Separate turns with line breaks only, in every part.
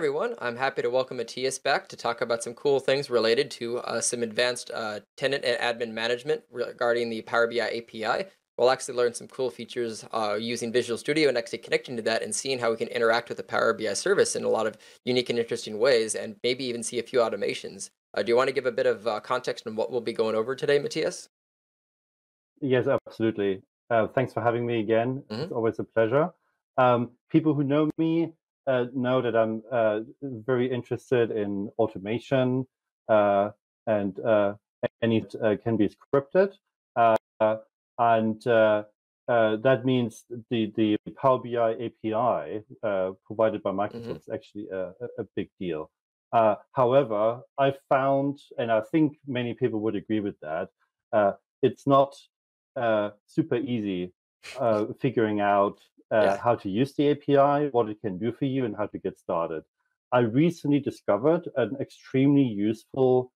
everyone, I'm happy to welcome Mathias back to talk about some cool things related to uh, some advanced uh, tenant and admin management regarding the Power BI API. We'll actually learn some cool features uh, using Visual Studio and actually connecting to that and seeing how we can interact with the Power BI service in a lot of unique and interesting ways and maybe even see a few automations. Uh, do you want to give a bit of uh, context on what we'll be going over today, Mathias?
Yes, absolutely. Uh, thanks for having me again. Mm-hmm. It's always a pleasure. Um, people who know me uh, know that I'm uh, very interested in automation uh, and uh, any uh, can be scripted, uh, and that means the the Power BI API provided by Microsoft mm-hmm. is actually a, a, big deal. however, I found, and I think many people would agree with that, it's not super easy figuring out uh, yeah. how to use the API, what it can do for you, and how to get started. I recently discovered an extremely useful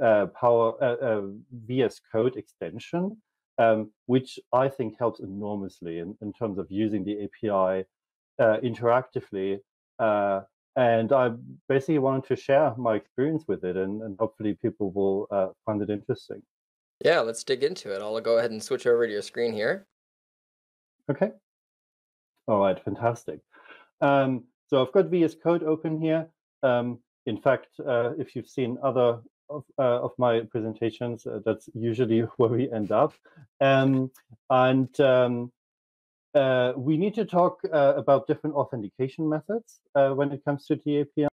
uh, Power uh, uh VS Code extension, um, which I think helps enormously in, in terms of using the API uh, interactively. Uh, and I basically wanted to share my experience with it, and, and hopefully people will find it interesting.
Yeah, let's dig into it. I'll go ahead and switch over to your screen here.
Okay. All right, fantastic. Um, so I've got VS Code open here. Um, in fact, uh, if you've seen other of, uh, of my presentations, uh, that's usually where we end up. Um, and um, uh, we need to talk uh, about different authentication methods uh, when it comes to the API.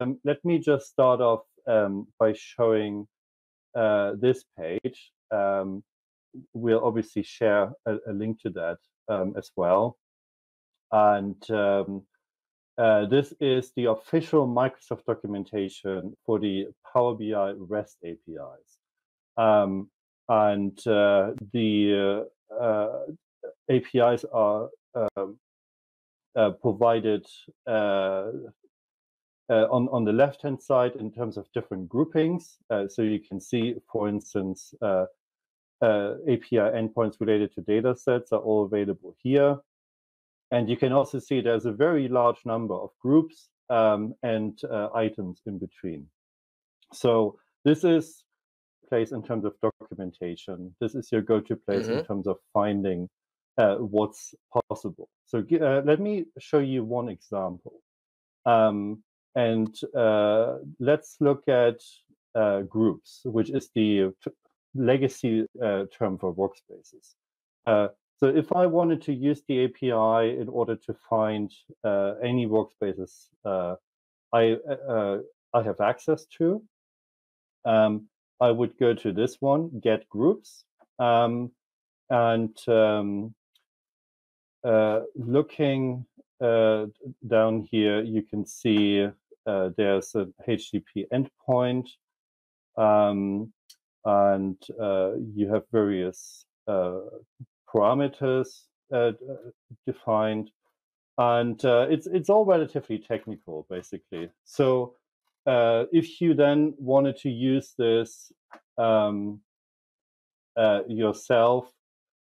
Um, let me just start off um, by showing this page. We'll obviously share a, a link to that as well. And um, uh, this is the official Microsoft documentation for the Power BI REST APIs. Um, and uh, the uh, uh APIs are um, uh, provided uh, on, on the left-hand side in terms of different groupings. so you can see, for instance, API endpoints related to data sets are all available here. And you can also see there's a very large number of groups um, and uh, items in between. So this is place in terms of documentation. This is your go-to place mm-hmm. in terms of finding uh, what's possible. So uh, let me show you one example. Um, and uh, let's look at uh, groups, which is the legacy uh, term for workspaces. So if I wanted to use the API in order to find uh, any workspaces uh, I uh, I have access to, um, I would go to this one, get groups, um, and um, uh, looking uh, down here, you can see uh, there's a HTTP endpoint, um, and you have various parameters uh, defined, and uh, it's it's all relatively technical, basically. So uh, if you then wanted to use this um, uh, yourself,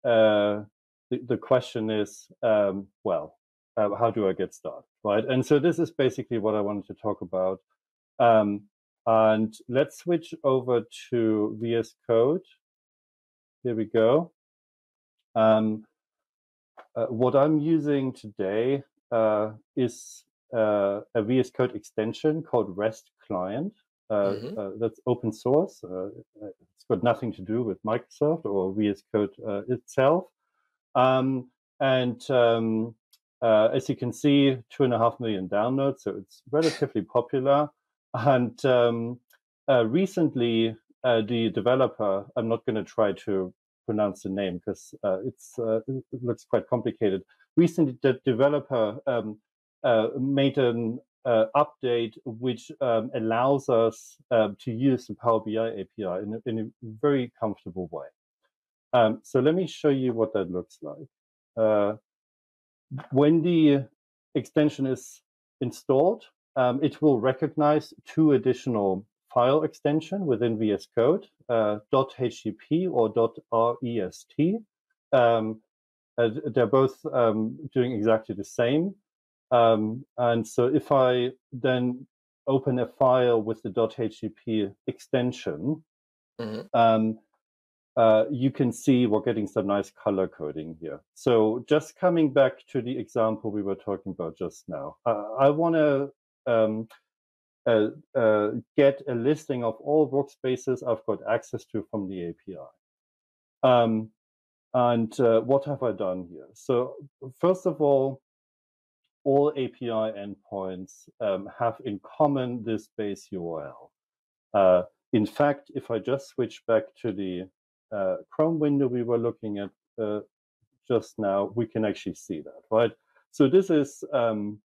uh, the, the question is, um, well, uh, how do I get started, right? And so this is basically what I wanted to talk about. Um, and let's switch over to VS Code. Here we go. Um, uh, what I'm using today uh, is uh, a VS Code extension called REST Client. Uh, mm-hmm. Uh, that's open source. Uh, it's got nothing to do with Microsoft or VS Code itself. Um, and um, as you can see, two and a half million downloads, so it's relatively popular. And um, recently, the developer, I'm not going to try to pronounce the name because uh, it's uh, it looks quite complicated. Recently, the developer um, uh, made an uh, update which um, allows us um, to use the Power BI API in a, in a very comfortable way. Um, so let me show you what that looks like. Uh, when the extension is installed, um, it will recognize two additional file extension within VS Code, uh, .http or .rest. Um, uh, they're both um, doing exactly the same. Um, and so if I then open a file with the .http extension, mm-hmm. um, uh, you can see we're getting some nice color coding here. So just coming back to the example we were talking about just now, uh, I want to um, uh, uh, get a listing of all workspaces I've got access to from the API. Um, and uh, what have I done here? So first of all, all API endpoints um, have in common this base URL. Uh, in fact, if I just switch back to the Chrome window we were looking at just now, we can actually see that, right? So this is um,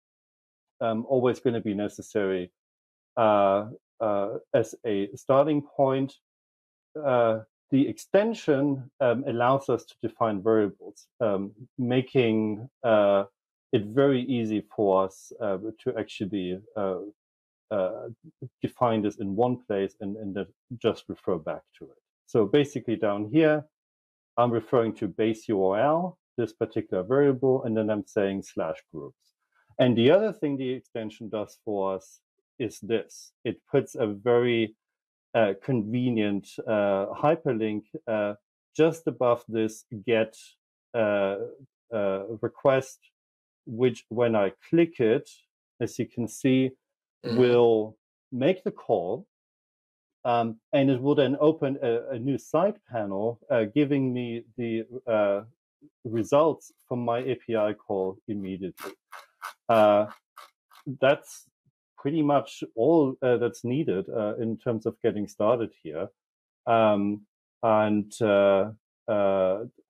um, always going to be necessary as a starting point. Uh, the extension um, allows us to define variables, um, making uh, it very easy for us to actually define this in one place and, and just refer back to it. So basically down here, I'm referring to base URL, this particular variable, and then I'm saying slash groups. And the other thing the extension does for us is this. It puts a very uh, convenient uh, hyperlink uh, just above this get uh, uh, request, which when I click it, as you can see, mm-hmm. will make the call um, and it will then open a, a new side panel, uh, giving me the uh, results from my API call immediately. Uh, that's pretty much all uh, that's needed uh, in terms of getting started here. Um, and uh,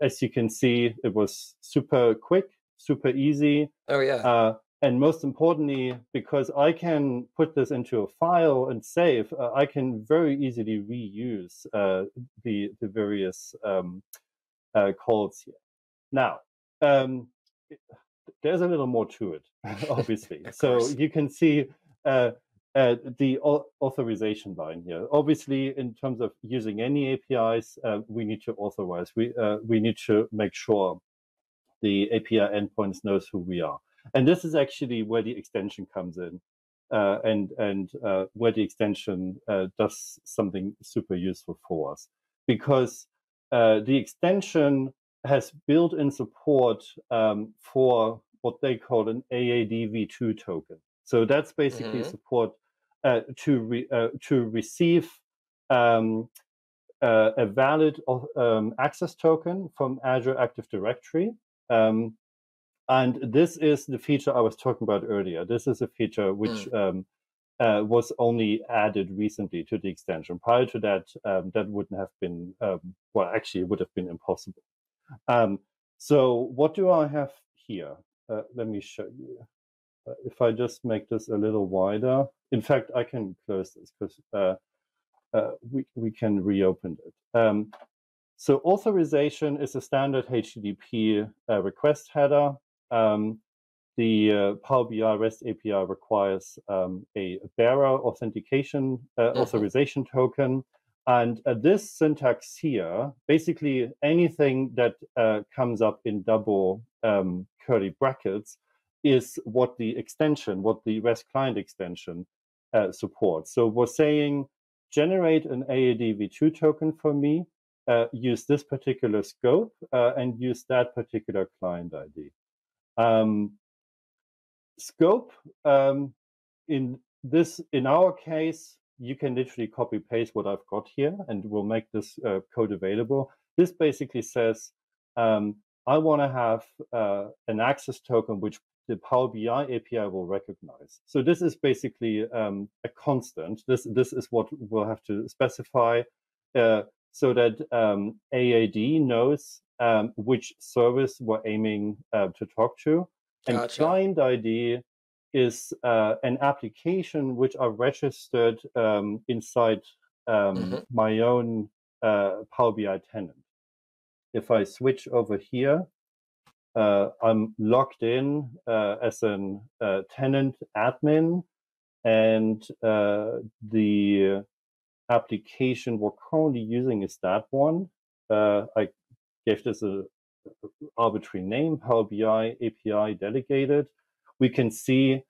as you can see, it was super quick, super easy.
Oh yeah
and most importantly, because I can put this into a file and save, uh, I can very easily reuse uh, the the various um, uh, calls here. Now, um, there's a little more to it, obviously. so you can see uh, uh, the authorization line here. Obviously, in terms of using any APIs, uh, we need to authorize. We we need to make sure the API endpoints knows who we are and this is actually where the extension comes in uh, and and uh, where the extension uh, does something super useful for us because uh, the extension has built-in support um, for what they call an AADV2 token. So that's basically mm-hmm. support uh, to re- uh, to receive um, a valid um, access token from Azure Active Directory. Um, and this is the feature I was talking about earlier. This is a feature which mm. um, uh, was only added recently to the extension. Prior to that, um, that wouldn't have been, um, well, actually, it would have been impossible. Um, so, what do I have here? Uh, let me show you. Uh, if I just make this a little wider, in fact, I can close this because uh, uh, we, we can reopen it. Um, so authorization is a standard HTTP uh, request header um, the uh, Power BI REST API requires um, a bearer authentication uh, mm-hmm. authorization token. And uh, this syntax here, basically anything that uh, comes up in double um, curly brackets is what the extension, what the REST client extension uh, supports. So we're saying generate an AADV2 token for me, uh, use this particular scope, and use that particular client ID. Um, scope um, in this, in our case, you can literally copy paste what I've got here, and we'll make this uh, code available. This basically says um, I want to have uh, an access token which the Power BI API will recognize. So this is basically um, a constant. This this is what we'll have to specify uh, so that um, AAD knows um, which service we're aiming uh, to talk to. And gotcha. client ID is uh, an application which I've registered um, inside um, mm-hmm. my own uh, Power BI tenant. If I switch over here, I'm logged in uh, as a uh, tenant admin, and the application we're currently using is that one. I gave this a arbitrary name, Power BI API delegated. we can see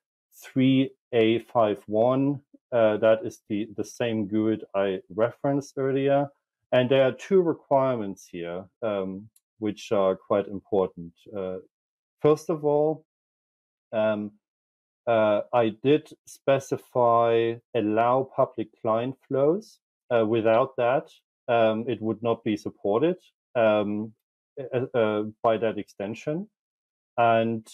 3A51. Uh, that is the, the same GUID I referenced earlier. And there are two requirements here, um, which are quite important. Uh, first of all, um, uh, I did specify allow public client flows. Uh, without that, um, it would not be supported um, by that extension. And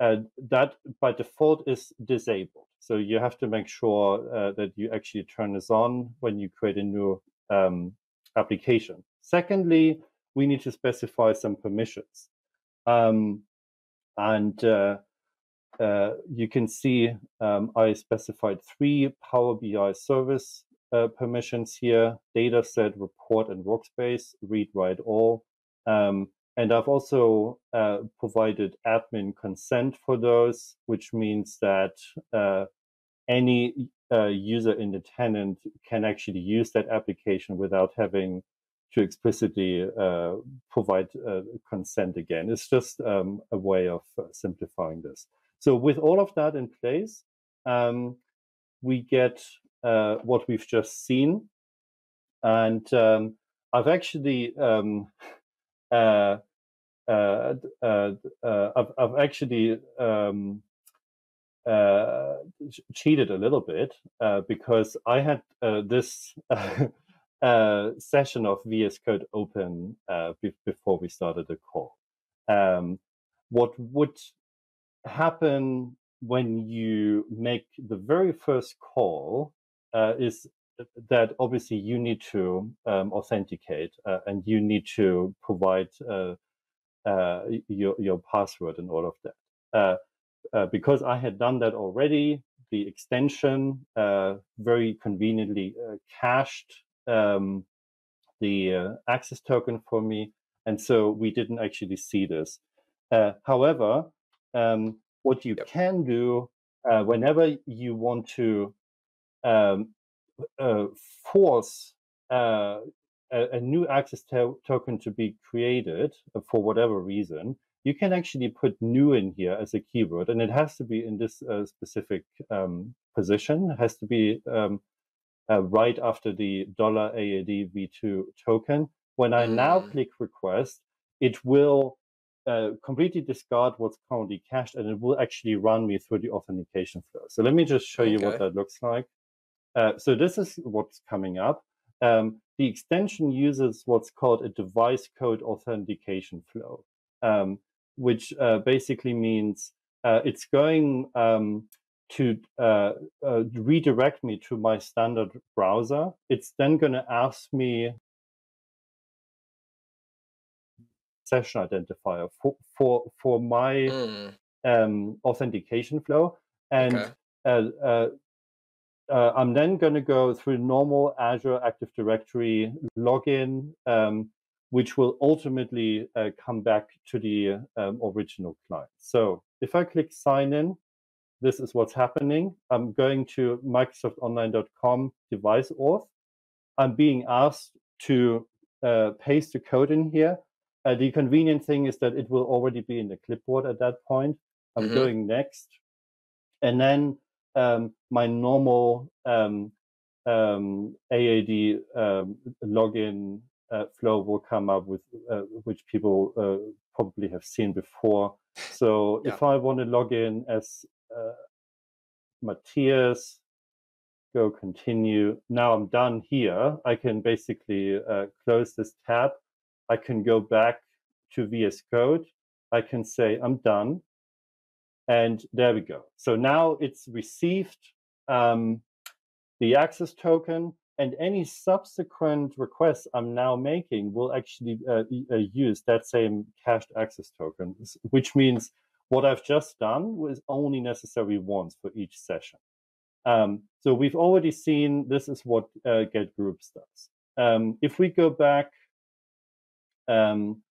uh, that by default is disabled. So you have to make sure uh, that you actually turn this on when you create a new um, application. Secondly, we need to specify some permissions. Um, and uh, uh, you can see um, I specified three Power BI service uh, permissions here, data set, report, and workspace, read, write, all. Um, and I've also uh, provided admin consent for those, which means that uh, any uh, user in the tenant can actually use that application without having to explicitly uh, provide uh, consent again. It's just um, a way of uh, simplifying this. So with all of that in place, um, we get uh, what we've just seen. And um, I've actually um, uh, uh, I've, I've, actually um, cheated a little bit because I had this uh, session of VS Code open uh, be- before we started the call. Um, what would happen when you make the very first call uh, is that obviously you need to um, authenticate uh, and you need to provide uh, uh, your, your password and all of that. because I had done that already, the extension very conveniently cached um, the uh, access token for me. And so we didn't actually see this. Uh, however, um, what you yep. can do uh, whenever you want to um, uh, force uh, a, a, new access to- token to be created for whatever reason, you can actually put new in here as a keyword, and it has to be in this uh, specific um, position. It has to be um, uh, right after the dollar AAD V2 token. When I mm. now click request, it will uh, completely discard what's currently cached and it will actually run me through the authentication flow. So let me just show okay. you what that looks like. Uh, so this is what's coming up. Um, the extension uses what's called a device code authentication flow, um, which uh, basically means uh, it's going um, to uh, uh, redirect me to my standard browser. It's then going to ask me session identifier for for for my mm. um, authentication flow, and okay. uh, uh, uh I'm then going to go through normal Azure Active Directory login, um, which will ultimately uh, come back to the um, original client. So if I click sign in, this is what's happening. I'm going to microsoftonline.com device auth. I'm being asked to uh, paste the code in here. Uh, the convenient thing is that it will already be in the clipboard at that point. I'm mm-hmm. going next. And then um, my normal um, um, AAD um, login uh, flow will come up with uh, which people uh, probably have seen before. So yeah. if I want to log in as uh, Mathias, go continue. Now I'm done here. I can basically uh, close this tab. I can go back to VS Code. I can say I'm done. And there we go. So now it's received um, the access token and any subsequent requests I'm now making will actually uh, uh, use that same cached access token, which means what I've just done was only necessary once for each session. Um, so we've already seen this is what uh, get groups does. Um, if we go back um,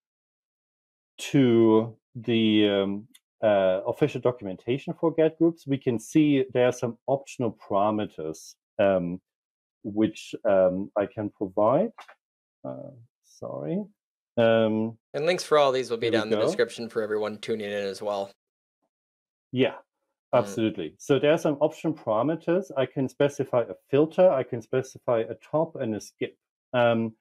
to the um, uh, official documentation for get groups, we can see there are some optional parameters um, which um, I can provide. Uh, sorry.
Um, and links for all these will be down in the description for everyone tuning in as well.
Yeah, absolutely. So there are some option parameters. I can specify a filter, I can specify a top and a skip. Um,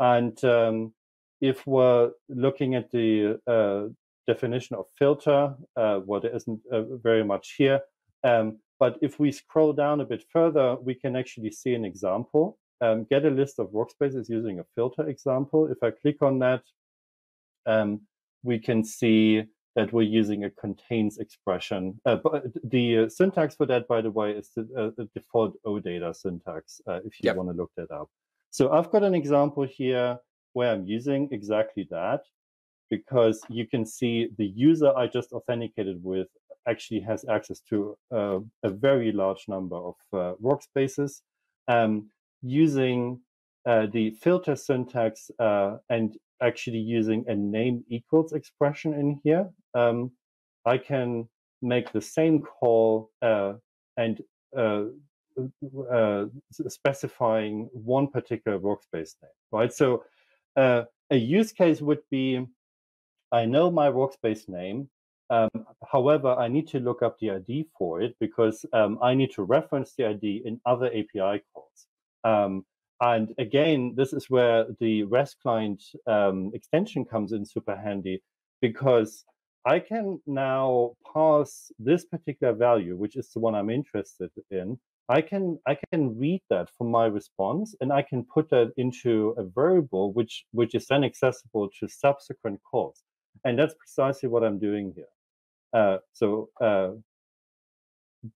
and um, if we're looking at the uh, definition of filter, uh, well, there isn't uh, very much here. Um, but if we scroll down a bit further, we can actually see an example. Um, get a list of workspaces using a filter example. If I click on that, um, we can see that we're using a contains expression. Uh, but the uh, syntax for that, by the way, is the, uh, the default OData syntax, uh, if you yep. want to look that up. So I've got an example here where I'm using exactly that because you can see the user I just authenticated with actually has access to uh, a very large number of uh, workspaces. Um, using the filter syntax and actually using a name equals expression in here, um, I can make the same call uh, and uh, uh, specifying one particular workspace name, right? So uh, a use case would be, I know my workspace name. Um, however, I need to look up the ID for it because um, I need to reference the ID in other API calls. Um, and again, this is where the REST client um, extension comes in super handy because I can now pass this particular value, which is the one I'm interested in. I can I can read that from my response, and I can put that into a variable, which which is then accessible to subsequent calls. And that's precisely what I'm doing here. Uh, so uh,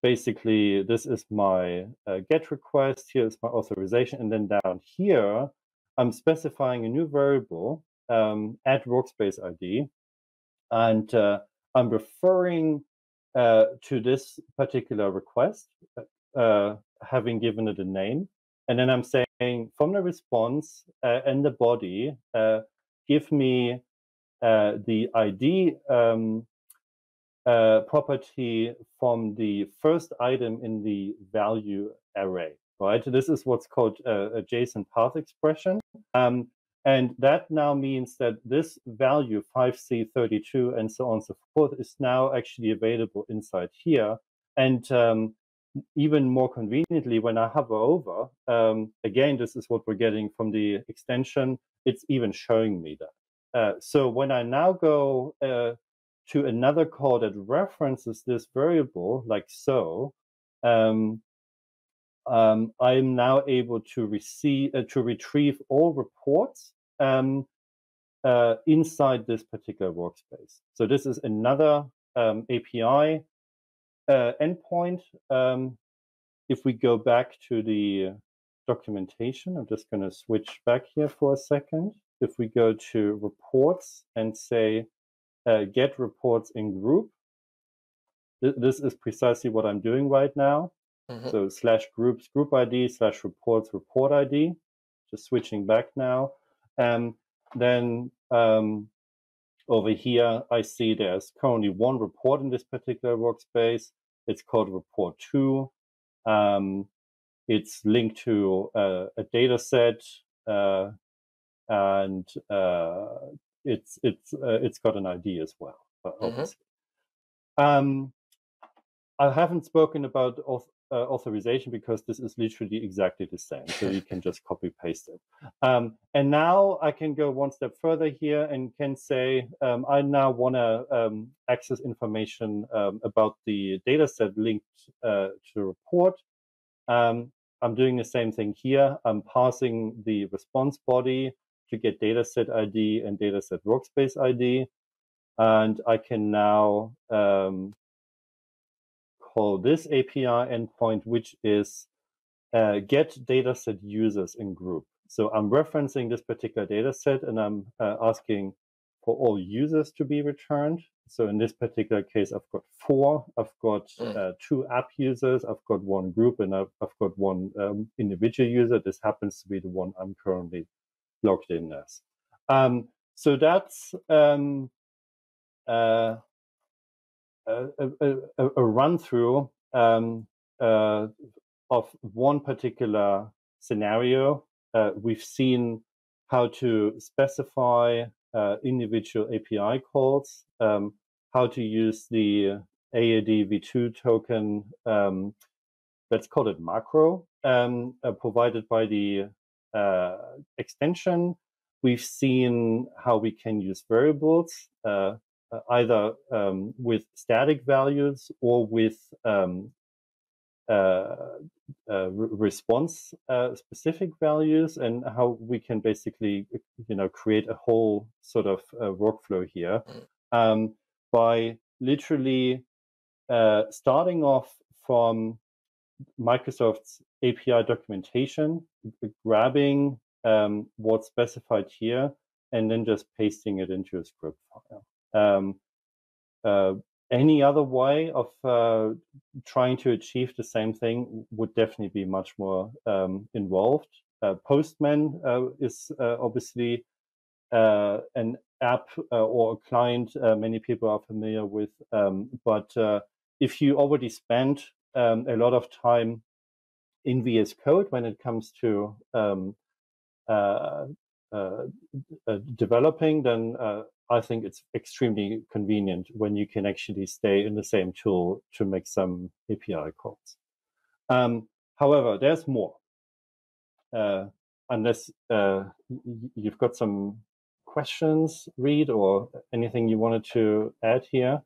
basically this is my uh, get request, here is my authorization, and then down here, I'm specifying a new variable, um, add workspace ID, and uh, I'm referring uh, to this particular request, uh, having given it a name, and then I'm saying from the response uh, and the body, uh, give me the ID um, uh, property from the first item in the value array, right? This is what's called uh, a JSON path expression. Um, and that now means that this value 5C32 and so on and so forth is now actually available inside here. And um, even more conveniently, when I hover over, um, again, this is what we're getting from the extension, it's even showing me that. Uh, so when I now go uh, to another call that references this variable, like so, um, um, I'm now able to receive uh, to retrieve all reports um, uh, inside this particular workspace. So this is another um, API uh, endpoint. Um, if we go back to the documentation, I'm just going to switch back here for a second. If we go to reports and say uh, get reports in group. Th this is precisely what I'm doing right now. Mm-hmm. So slash groups group ID slash reports report ID. Just switching back now. And then um, over here, I see there's currently one report in this particular workspace. It's called report two. Um, it's linked to uh, a data set uh, and uh, it's it's uh, it's got an ID as well, mm-hmm. obviously. Mm-hmm. Um, I haven't spoken about auth- uh, authorization because this is literally exactly the same. So you can just copy paste it. Um, and now I can go one step further here and can say um, I now want to um, access information um, about the data set linked uh, to report. Um, I'm doing the same thing here. I'm passing the response body to get dataset ID and dataset workspace ID. And I can now um, call this API endpoint, which is uh, get dataset users in group. So I'm referencing this particular dataset and I'm uh, asking for all users to be returned. So in this particular case, I've got four. I've got mm. uh, two app users. I've got one group and I've, I've got one um, individual user. This happens to be the one I'm currently logged in as. Um, so that's um, uh, a, a, a, run through um, uh, of one particular scenario. Uh, we've seen how to specify uh, individual API calls, um, how to use the AAD v2 token, um, let's call it macro, um, uh, provided by the extension. We've seen how we can use variables, uh, uh either um, with static values or with um, uh, uh, response uh, specific values and how we can basically you know create a whole sort of uh, workflow here um, by literally uh, starting off from Microsoft's API documentation, grabbing um, what's specified here, and then just pasting it into a script file. Um, uh, any other way of uh, trying to achieve the same thing would definitely be much more um, involved. Uh, Postman uh, is uh, obviously uh, an app or a client many people are familiar with, um, but if you already spend um, a lot of time in VS Code when it comes to um, developing, then I think it's extremely convenient when you can actually stay in the same tool to make some API calls. Um, however, there's more. Uh, unless uh, you've got some questions, Reid, or anything you wanted to add here.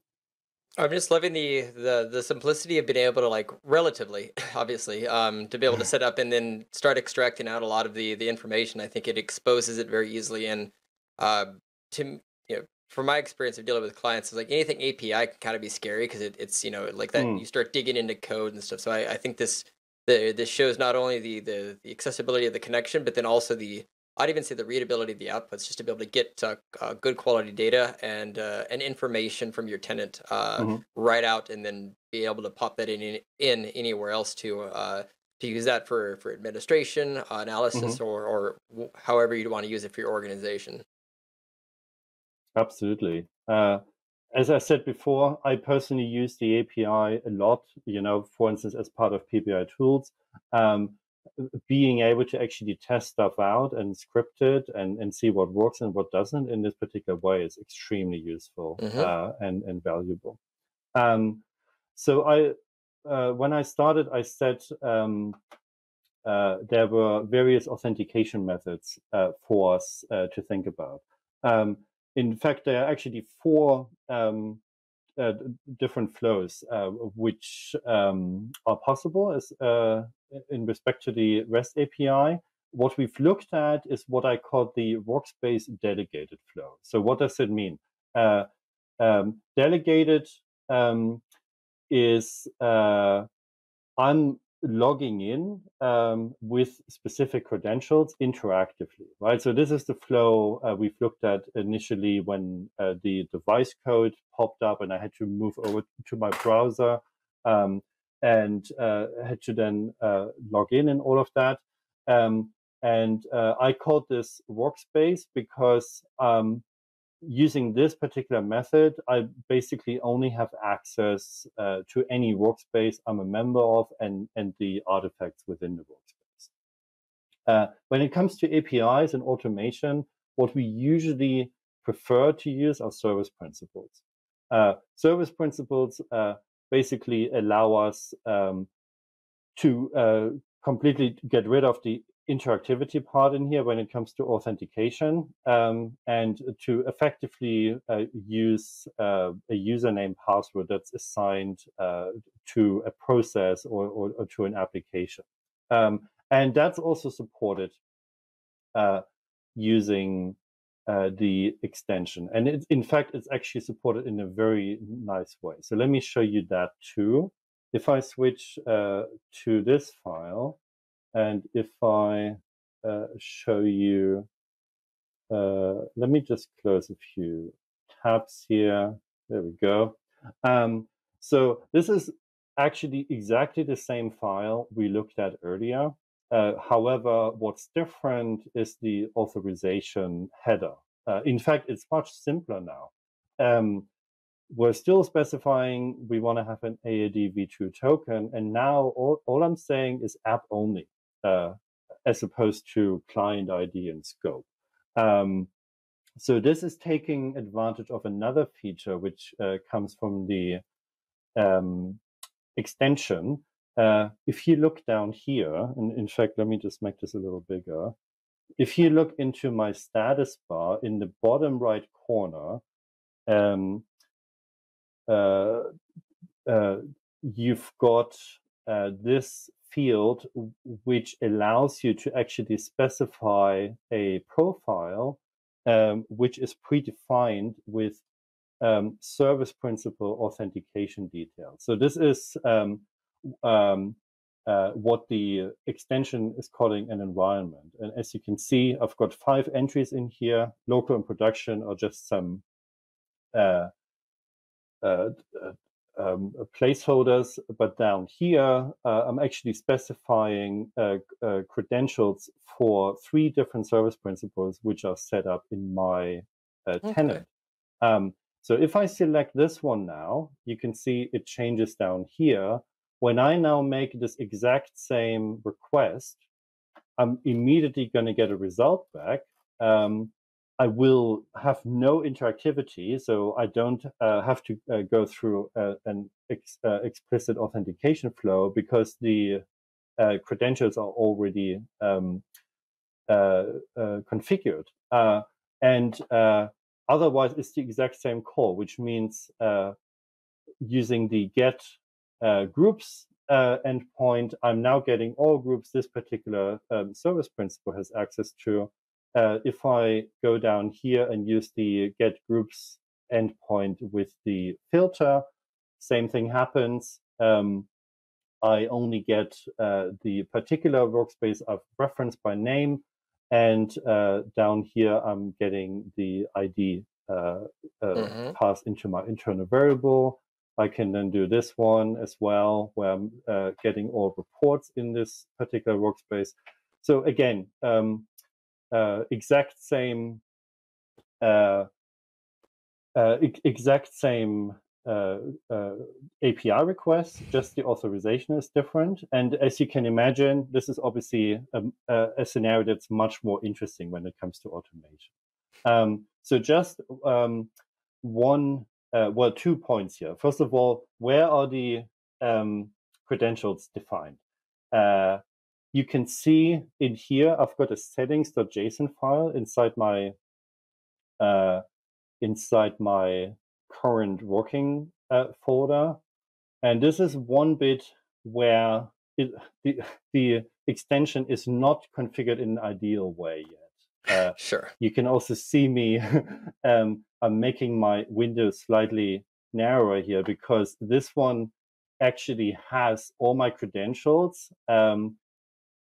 I'm just loving the the the simplicity of being able to like relatively, obviously, um, to be able to set up and then start extracting out a lot of the the information. I think it exposes it very easily, and uh, to you know, from my experience of dealing with clients, it's like anything API can kind of be scary because it, it's you know like that mm. you start digging into code and stuff. So I, I think this the this shows not only the, the the accessibility of the connection, but then also the I'd even say the readability of the outputs, just to be able to get uh, uh, good quality data and uh, and information from your tenant uh, mm-hmm. right out, and then be able to pop that in in, anywhere else to uh, to use that for for administration analysis mm-hmm. or or however you'd want to use it for your organization.
Absolutely. Uh, as I said before, I personally use the API a lot, you know, for instance, as part of PBI tools. Um, being able to actually test stuff out and script it and, and see what works and what doesn't in this particular way is extremely useful mm-hmm. uh, and, and valuable. Um, so I, uh, when I started, I said um, uh, there were various authentication methods uh, for us uh, to think about. Um, in fact, there are actually four um, uh, different flows uh, which um, are possible as uh, in respect to the REST API. What we've looked at is what I call the workspace delegated flow. So what does it mean? Uh, um, delegated um, is uh, I'm logging in um, with specific credentials interactively, right? So this is the flow uh, we've looked at initially when uh, the device code popped up and I had to move over to my browser um, and uh, had to then uh, log in and all of that. Um, and uh, I called this workspace because um, using this particular method, I basically only have access to any workspace I'm a member of and, and the artifacts within the workspace. When it comes to APIs and automation, what we usually prefer to use are service principals. Uh, service principals uh, basically allow us um, to uh, completely get rid of the interactivity part in here when it comes to authentication um, and to effectively uh, use uh, a username password that's assigned uh, to a process or, or, or to an application. Um, and that's also supported uh, using uh, the extension. And it, in fact, it's actually supported in a very nice way. So let me show you that too. If I switch uh, to this file, and if I uh, show you, uh, let me just close a few tabs here. There we go. Um, so this is actually exactly the same file we looked at earlier. Uh, however, what's different is the authorization header. Uh, in fact, it's much simpler now. Um, we're still specifying we want to have an AAD v2 token, and now all, all I'm saying is app only uh, as opposed to client ID and scope. Um, so this is taking advantage of another feature which uh, comes from the um, extension, uh, if you look down here, and in fact, let me just make this a little bigger. If you look into my status bar in the bottom right corner, um, uh, uh, you've got uh, this field which allows you to actually specify a profile um, which is predefined with um, service principal authentication details. So this is um, um, uh, what the extension is calling an environment. And as you can see, I've got five entries in here. Local and production are just some uh, uh, uh um, placeholders, but down here, uh, I'm actually specifying uh, uh, credentials for three different service principals, which are set up in my uh, tenant. Okay. Um, so if I select this one now, you can see it changes down here. When I now make this exact same request, I'm immediately going to get a result back. Um, I will have no interactivity, so I don't uh, have to uh, go through uh, an ex uh, explicit authentication flow because the uh, credentials are already um, uh, configured. and otherwise, it's the exact same call, which means using the get groups endpoint, I'm now getting all groups this particular um, service principal has access to uh, if I go down here and use the get groups endpoint with the filter, same thing happens. Um, I only get uh, the particular workspace I've referenced by name. And uh, down here, I'm getting the ID uh, uh, mm-hmm. passed into my internal variable. I can then do this one as well, where I'm uh, getting all reports in this particular workspace. So again, um, uh, exact same uh, uh, exact same uh, uh, API request, just the authorization is different. And as you can imagine, this is obviously a, a, a scenario that's much more interesting when it comes to automation. Um, so just um, one, uh, well, two points here. First of all, where are the um, credentials defined? Uh, you can see in here, I've got a settings.json file inside my uh, inside my current working uh, folder. And this is one bit where it, the, the extension is not configured in an ideal way yet.
Uh, sure.
You can also see me, um, I'm making my window slightly narrower here because this one actually has all my credentials um,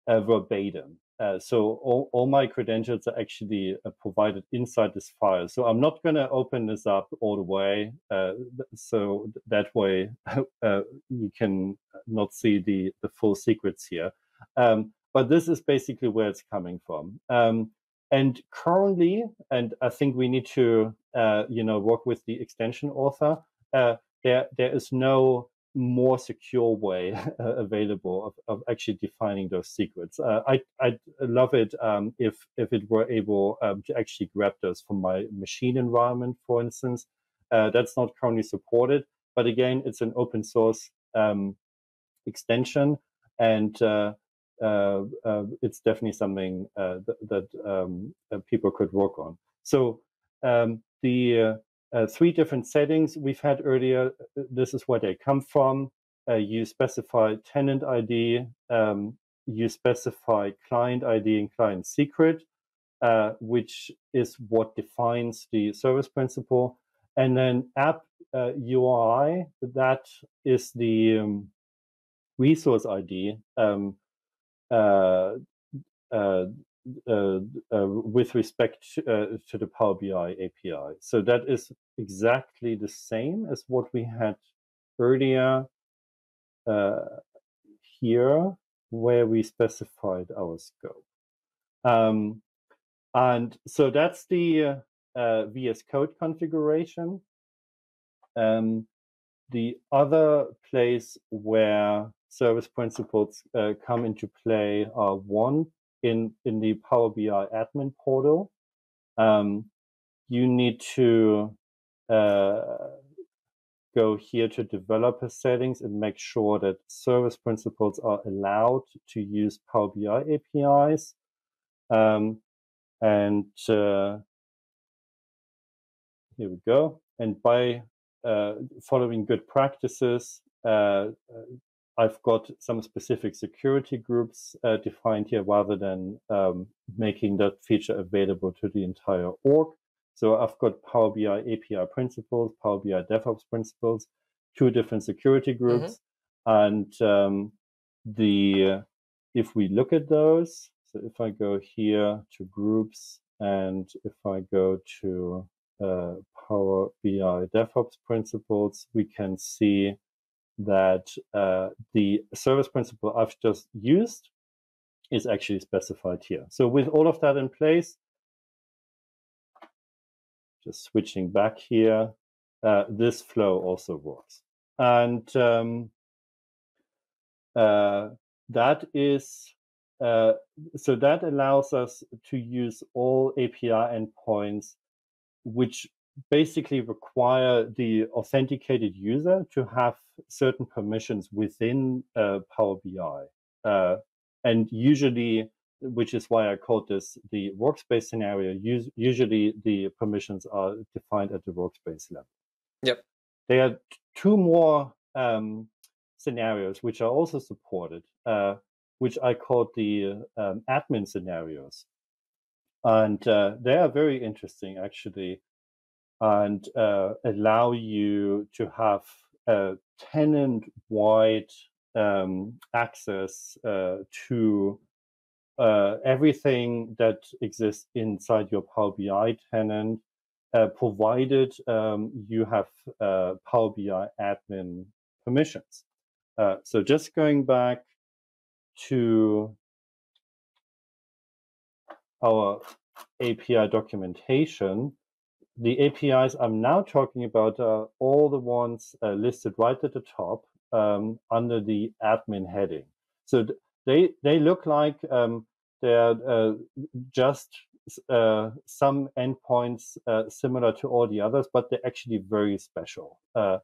uh, verbatim. Uh, so all, all my credentials are actually uh, provided inside this file. So I'm not going to open this up all the way. Uh, so that way uh, you can not see the, the full secrets here. Um, but this is basically where it's coming from. Um, and currently, and I think we need to, uh, you know, work with the extension author. there, there is no more secure way available of, of actually defining those secrets. Uh, I I'd love it um, if if it were able um, to actually grab those from my machine environment, for instance. Uh, that's not currently supported, but again, it's an open source um, extension, and uh, uh, uh it's definitely something uh, that, that um, people could work on. So um, the uh, three different settings we've had earlier. Uh, this is where they come from. Uh, you specify tenant ID, um, you specify client ID and client secret, uh, which is what defines the service principal. And then app URI, uh, that is the um, resource ID. Um, uh, uh, uh, with respect to, uh, to, the Power BI API. So that is exactly the same as what we had earlier uh, here, where we specified our scope. Um, and so that's the uh, VS Code configuration. Um, the other place where service principals uh, come into play are one, in in the Power BI admin portal, um, you need to uh, go here to developer settings and make sure that service principals are allowed to use Power BI APIs. Um, and uh, here we go. And by following good practices, uh, I've got some specific security groups uh, defined here rather than um, making that feature available to the entire org. So I've got Power BI API principals, Power BI DevOps principals, two different security mm-hmm. groups, mm-hmm. and um, the if we look at those, so if I go here to groups and if I go to uh, Power BI DevOps principals, we can see that uh, the service principal I've just used is actually specified here. So with all of that in place, just switching back here, uh, this flow also works. And um, uh, that is, uh, so that allows us to use all API endpoints which basically require the authenticated user to have certain permissions within uh, Power BI. Uh, and usually, which is why I called this the workspace scenario, us- usually the permissions are defined at the workspace level.
Yep.
There are two more um, scenarios which are also supported, uh, which I called the um, admin scenarios. And uh, they are very interesting, actually and uh, allow you to have a tenant wide um, access uh, to uh, everything that exists inside your Power BI tenant, uh, provided um, you have uh, Power BI admin permissions. So just going back to our API documentation, the APIs I'm now talking about are all the ones uh, listed right at the top um, under the admin heading. So they they look like um, they're uh, just uh, some endpoints uh, similar to all the others, but they're actually very special. Uh,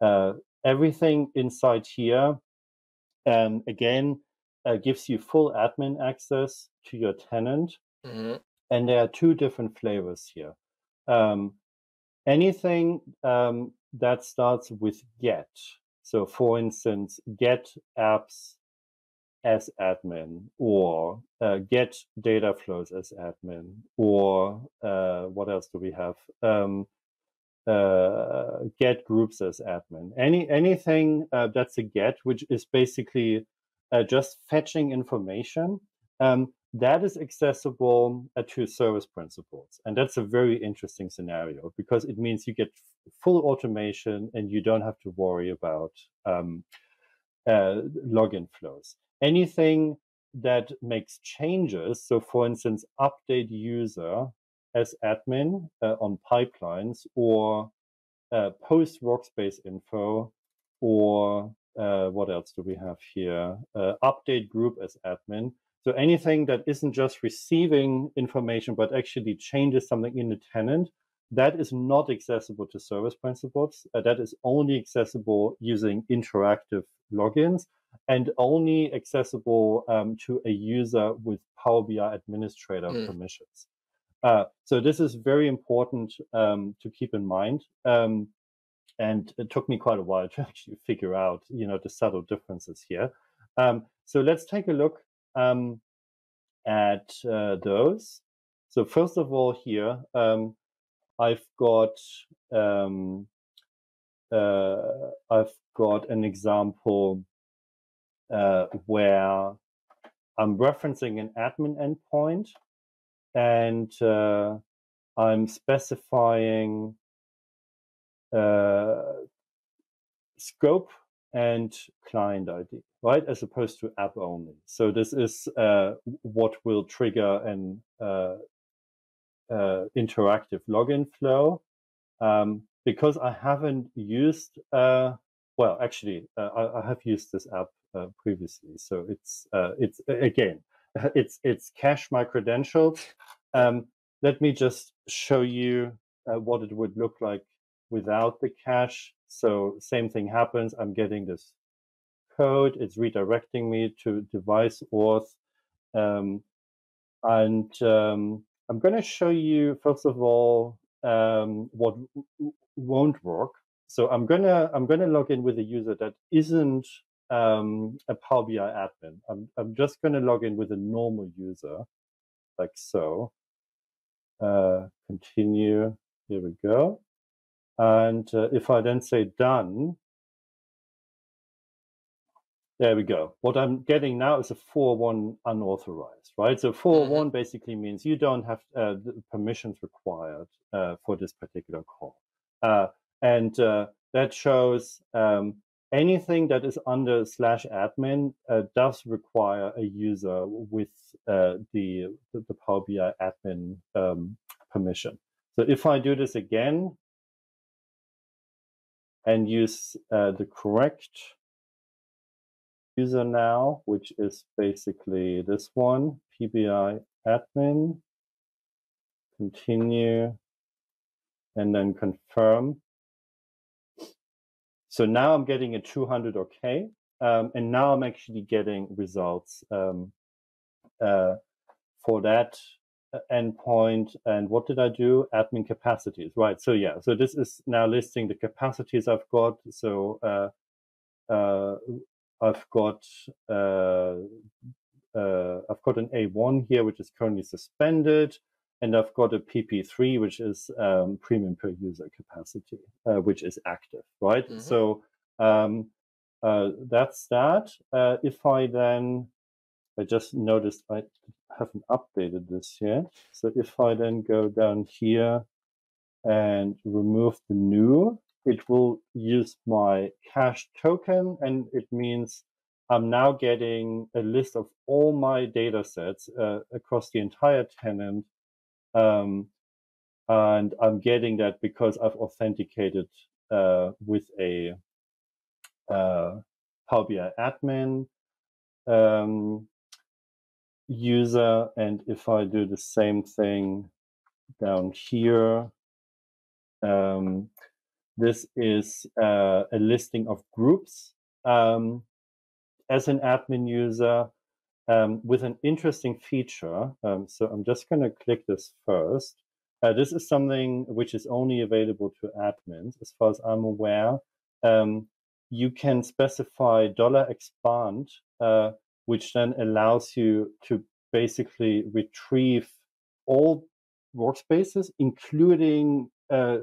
uh, everything inside here, um, again, gives you full admin access to your tenant. Mm-hmm. And there are two different flavors here. Um, anything um, that starts with get. So, for instance, get apps as admin, or uh, get data flows as admin, or uh, what else do we have? Um, uh, get groups as admin. Any anything uh, that's a get, which is basically uh, just fetching information. Um, that is accessible uh, to service principals. And that's a very interesting scenario because it means you get full automation and you don't have to worry about um, uh, login flows. Anything that makes changes, so for instance, update user as admin uh, on pipelines or uh, post workspace info or uh, what else do we have here? Uh, update group as admin so anything that isn't just receiving information, but actually changes something in the tenant, that is not accessible to service principals. Uh, that is only accessible using interactive logins and only accessible um, to a user with Power BI administrator mm. permissions. Uh, so this is very important um, to keep in mind. Um, and it took me quite a while to actually figure out, you know, the subtle differences here. Um, so let's take a look um, at uh, those. So first of all, here um, I've got um, uh, I've got an example uh, where I'm referencing an admin endpoint, and uh, I'm specifying uh, scope and client ID, right? As opposed to app only. So this is uh, what will trigger an uh, uh, interactive login flow. Um, because I haven't used, uh, well, actually, uh, I, I, have used this app uh, previously. So it's, it's again, it's, it's cache my credentials. Um, let me just show you what it would look like without the cache. So same thing happens. I'm getting this code. It's redirecting me to device auth. Um, and um, I'm going to show you, first of all, um, what won't work. So I'm gonna I'm gonna log in with a user that isn't um, a Power BI admin. I'm I'm just gonna log in with a normal user, like so. Uh, continue. Here we go. And uh, if I then say done, there we go. What I'm getting now is a 4.1 unauthorized, right? So 4.1 mm-hmm. basically means you don't have uh, permissions required uh, for this particular call. Uh, and uh, that shows um, anything that is under slash admin uh, does require a user with uh, the, the Power BI admin um, permission. So if I do this again and use uh, the correct user now, which is basically this one, PBI admin, continue, and then confirm. So now I'm getting a 200 OK, um, and now I'm actually getting results um, uh, for that endpoint. And what did I do? Admin capacities, right? So yeah, so this is now listing the capacities I've got. So uh, uh, I've got uh, uh, I've got an A1 here, which is currently suspended, and I've got a PP3, which is um, premium per user capacity, uh, which is active, right? Mm-hmm. So um, uh, that's that. Uh, if I then, I just noticed I haven't updated this yet. So if I then go down here and remove the new, it will use my cache token and it means I'm now getting a list of all my data sets uh, across the entire tenant. Um, and I'm getting that because I've authenticated uh, with a uh, Power BI admin um, user. And if I do the same thing down here, um, this is uh, a listing of groups um, as an admin user um, with an interesting feature. Um, so I'm just going to click this first. Uh, this is something which is only available to admins, as far as I'm aware. Um, you can specify dollar $expand, uh, which then allows you to basically retrieve all workspaces, including uh,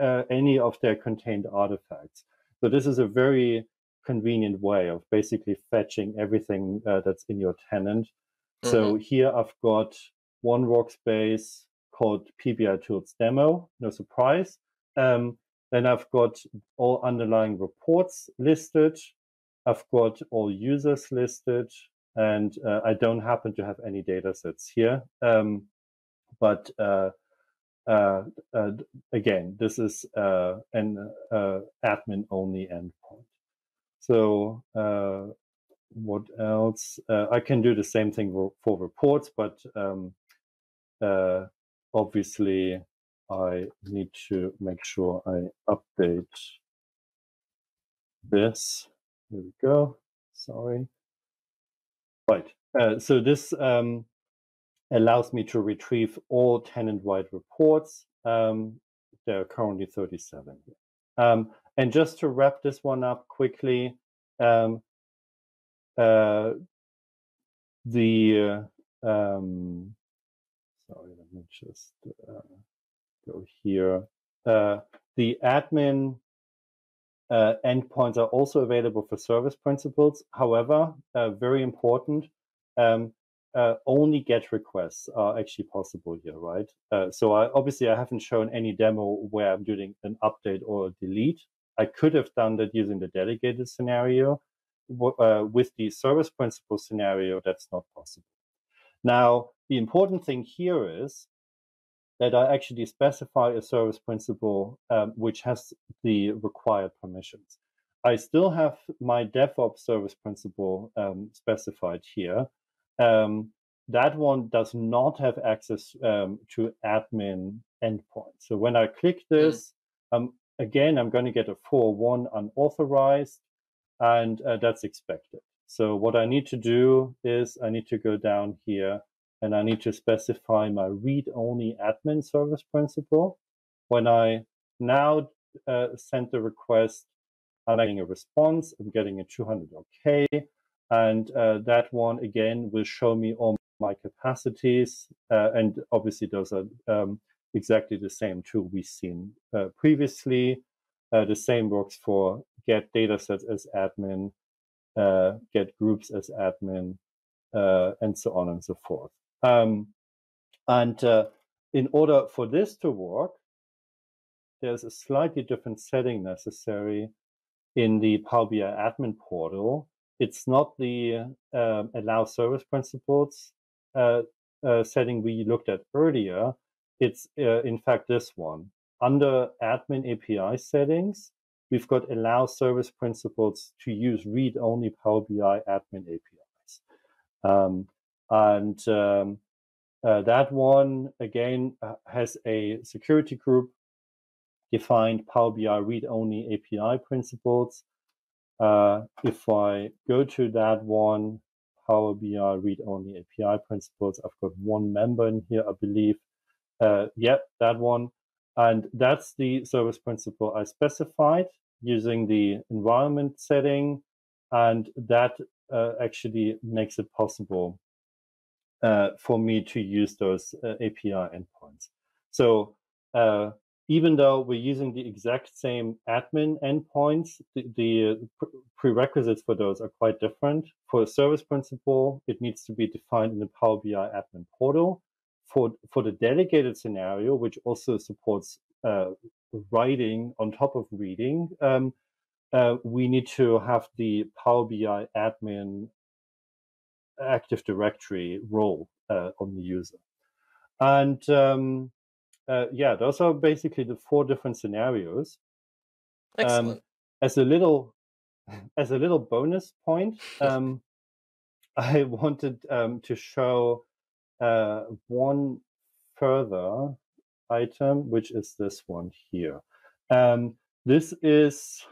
uh, any of their contained artifacts. So this is a very convenient way of basically fetching everything uh, that's in your tenant. Mm-hmm. So here I've got one workspace called PBI Tools Demo, no surprise. Um, then I've got all underlying reports listed. I've got all users listed, and uh, I don't happen to have any data sets here. Um, but uh, uh, uh, again, this is uh, an uh, admin only endpoint. So what else? I can do the same thing for, for reports, but um, obviously I need to make sure I update this. Here we go. Sorry. Right. so this um, allows me to retrieve all tenant-wide reports. Um, there are currently 37 here. Um, and just to wrap this one up quickly, um, uh, the uh, um, sorry, let me just uh, go here. Uh, the admin uh, endpoints are also available for service principals. However, uh, very important, um, uh, only GET requests are actually possible here, right? Uh, so I, obviously I haven't shown any demo where I'm doing an update or a delete. I could have done that using the delegated scenario. Uh, with the service principal scenario, that's not possible. Now, the important thing here is that I actually specify a service principal um, which has the required permissions. I still have my DevOps service principal um, specified here, um, that one does not have access um, to admin endpoints. So when I click hmm. this. I'm again, I'm going to get a 401 unauthorized, and uh, that's expected. So what I need to do is I need to go down here and I need to specify my read-only admin service principal. When I now uh, send the request, I'm getting a response. I'm getting a 200 OK. And uh, that one, again, will show me all my capacities. Uh, and obviously, those are um, exactly the same tool we've seen uh, previously. Uh, the same works for get datasets as admin, uh, get groups as admin, and so on and so forth. Um, and in order for this to work, there's a slightly different setting necessary in the Power BI admin portal. It's not the uh, allow service principals uh, uh, setting we looked at earlier. It's uh, in fact this one. Under admin API settings, we've got allow service principals to use read-only Power BI admin APIs. Um, and um, uh, that one, again, uh, has a security group defined Power BI read-only API principals. Uh, if I go to that one, Power BI read-only API principals, I've got one member in here, I believe. Uh, yep, that one. And that's the service principal I specified using the environment setting. And that uh, actually makes it possible uh, for me to use those uh, API endpoints. So uh, even though we're using the exact same admin endpoints, the, the prerequisites for those are quite different. For a service principal, it needs to be defined in the Power BI admin portal. For, for the delegated scenario, which also supports uh, writing on top of reading, um, uh, we need to have the Power BI admin Active Directory role uh, on the user. And um, uh, yeah, those are basically the four different scenarios.
Um, Excellent.
Um, as a little, as a little bonus point, um, I wanted um, to show uh, one further item, which is this one here. Um, this is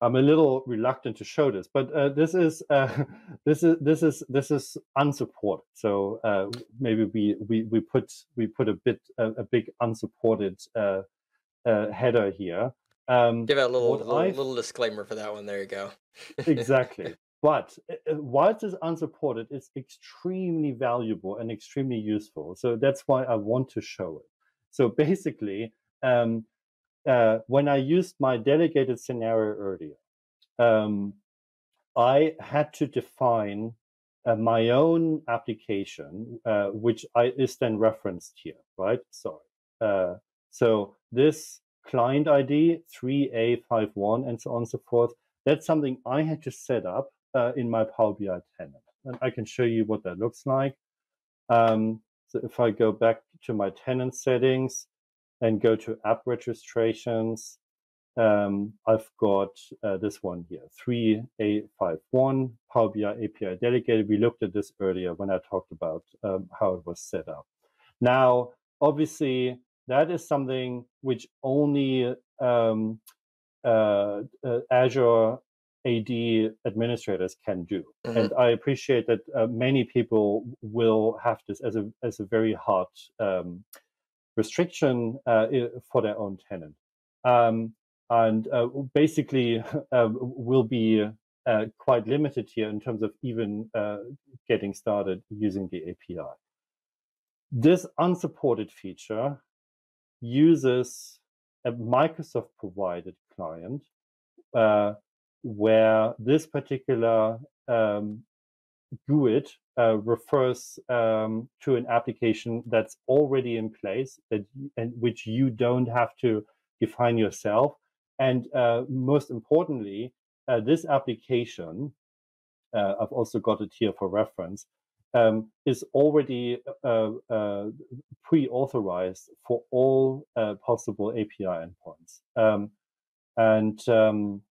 I'm a little reluctant to show this, but uh, this is uh, this is this is this is unsupported. So uh, maybe we, we we put we put a bit a, a big unsupported uh, uh, header here.
Um, Give a little little, little, disclaimer for that one. There you go.
exactly. But uh, while it is unsupported, it's extremely valuable and extremely useful. So that's why I want to show it. So basically, um, uh, when I used my delegated scenario earlier, um, I had to define uh, my own application, uh, which I, is then referenced here, right? Sorry. Uh, so this client ID 3A51 and so on and so forth, that's something I had to set up uh, in my Power BI tenant. And I can show you what that looks like. Um, so if I go back to my tenant settings, and go to app registrations. Um, I've got uh, this one here, 3A51 Power BI API delegated. We looked at this earlier when I talked about um, how it was set up. Now, obviously, that is something which only um, uh, uh, Azure AD administrators can do. Mm-hmm. And I appreciate that uh, many people will have this as a, as a very hard um, restriction uh, for their own tenant. Um, and uh, basically uh, will be quite limited here in terms of even getting started using the API. This unsupported feature uses a Microsoft provided client uh, where this particular um, GUID uh, refers um, to an application that's already in place that and which you don't have to define yourself. And uh, most importantly, uh, this application, uh, I've also got it here for reference, um, is already uh, uh, pre-authorized for all possible API endpoints. Um, and um,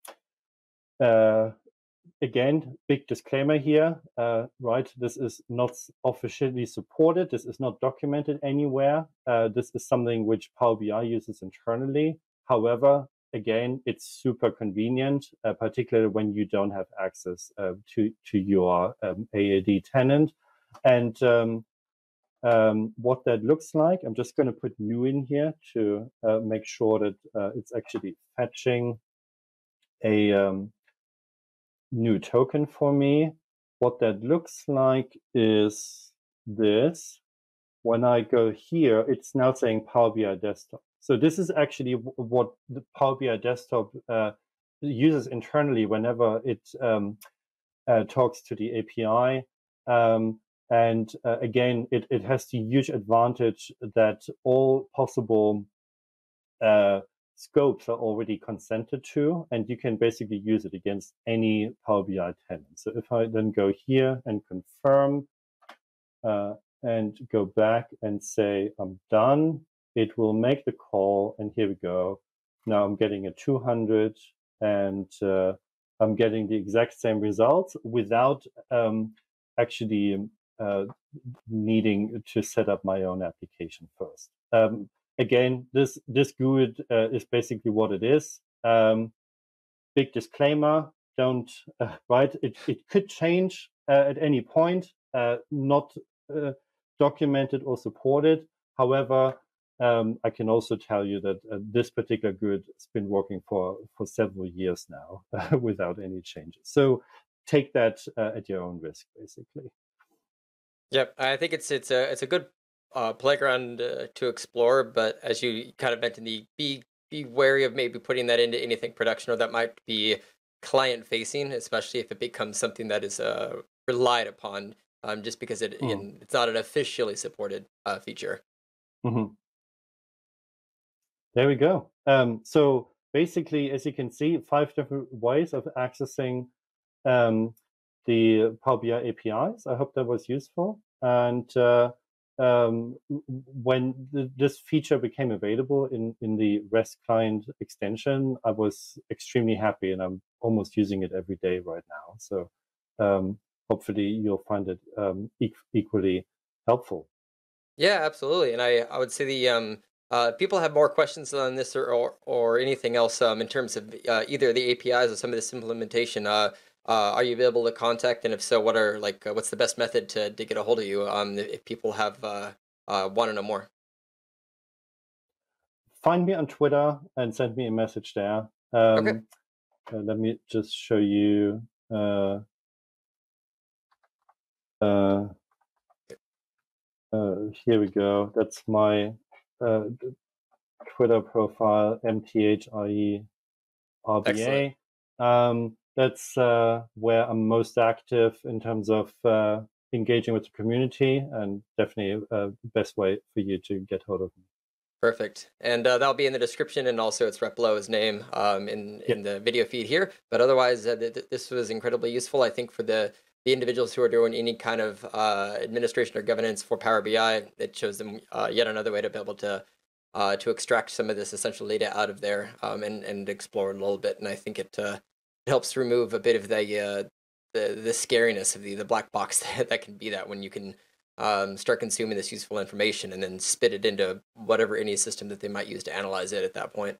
again, big disclaimer here, uh, right? This is not officially supported. This is not documented anywhere. Uh, this is something which Power BI uses internally. However, again, it's super convenient, uh, particularly when you don't have access uh, to to your um, AAD tenant. And um, um, what that looks like, I'm just going to put new in here to uh, make sure that uh, it's actually fetching a um, new token for me. What that looks like is this. When I go here, it's now saying Power BI Desktop. So this is actually what the Power BI Desktop uh, uses internally whenever it um, uh, talks to the API. Um, and uh, again, it, it has the huge advantage that all possible uh, scopes are already consented to, and you can basically use it against any Power BI tenant. So if I then go here and confirm uh, and go back and say I'm done, it will make the call, and here we go. Now I'm getting a 200, and uh, I'm getting the exact same results without um, actually uh, needing to set up my own application first. Um, again, this this GUID uh, is basically what it is. Um, big disclaimer: don't uh, write. It it could change uh, at any point. Uh, not uh, documented or supported. However, um, I can also tell you that uh, this particular GUID has been working for for several years now without any changes. So take that at your own risk, basically.
Yep, I think it's it's a it's a good uh, playground uh, to explore, but as you kind of mentioned, the be be wary of maybe putting that into anything production or that might be client facing, especially if it becomes something that is uh, relied upon, um, just because it mm. in, it's not an officially supported uh, feature.
Mm-hmm. There we go. Um, so basically, as you can see, five different ways of accessing um, the Power BI APIs. I hope that was useful. And uh, um, when the, this feature became available in, in the REST client extension, I was extremely happy and I'm almost using it every day right now. So um, hopefully you'll find it um, e- equally helpful.
Yeah, absolutely. And I, I would say the um, uh, people have more questions on this or, or, or anything else um, in terms of uh, either the APIs or some of this implementation. Uh, uh, are you able to contact? And if so, what are like uh, what's the best method to, to get a hold of you? Um, if people have uh, uh, want to know more.
Find me on Twitter and send me a message there. Um, okay. Uh, let me just show you. Uh, uh, uh, here we go. That's my uh, Twitter profile, MTHIE RBA. Um, that's uh, where I'm most active in terms of uh, engaging with the community, and definitely a uh, best way for you to get hold of me.
Perfect, and uh, that'll be in the description, and also it's Replo's name um, in in the video feed here. But otherwise, uh, th- th- this was incredibly useful, I think, for the the individuals who are doing any kind of uh, administration or governance for Power BI. It shows them yet another way to be able to to extract some of this essential data out of there um, and and explore it a little bit. And I think it helps remove a bit of the uh, the the scariness of the the black box that, that can be that when you can um, start consuming this useful information and then spit it into whatever any system that they might use to analyze it at that point.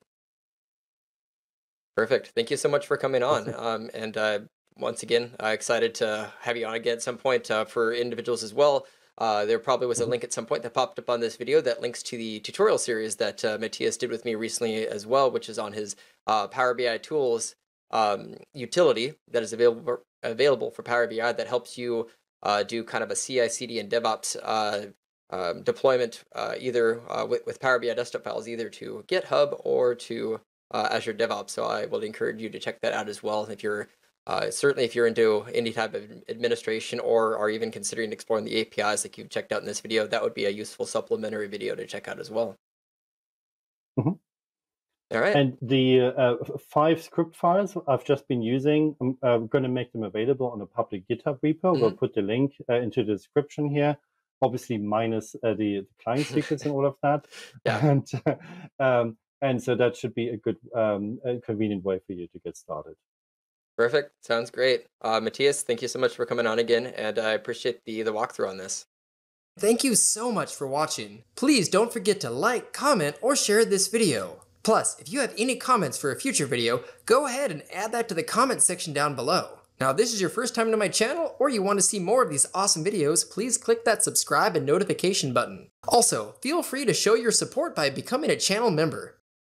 Perfect. Thank you so much for coming on. Um, and uh, once again, uh, excited to have you on again at some point uh, for individuals as well. Uh, there probably was a mm-hmm. link at some point that popped up on this video that links to the tutorial series that uh, Mathias did with me recently as well, which is on his uh, Power BI tools um, utility that is available available for Power BI that helps you uh, do kind of a CI/CD and DevOps uh, um, deployment uh, either uh, with, with Power BI desktop files, either to GitHub or to uh, Azure DevOps. So I will encourage you to check that out as well if you're uh, certainly if you're into any type of administration or are even considering exploring the APIs like you've checked out in this video. That would be a useful supplementary video to check out as well.
Mm-hmm.
All right.
And the uh, five script files I've just been using, I'm uh, going to make them available on a public GitHub repo. Mm-hmm. We'll put the link uh, into the description here, obviously minus uh, the, the, client secrets and all of that.
Yeah.
And, um, and so that should be a good, um, a convenient way for you to get started.
Perfect. Sounds great. Uh, Mathias, thank you so much for coming on again, and I appreciate the the walkthrough on this.
Thank you so much for watching. Please don't forget to like, comment, or share this video.
Plus, if you have any comments for a future video, go ahead and add that to the comment section down below. Now, if this is your first time to my channel, or you want to see more of these awesome videos, please click that subscribe and notification button. Also, feel free to show your support by becoming a channel member.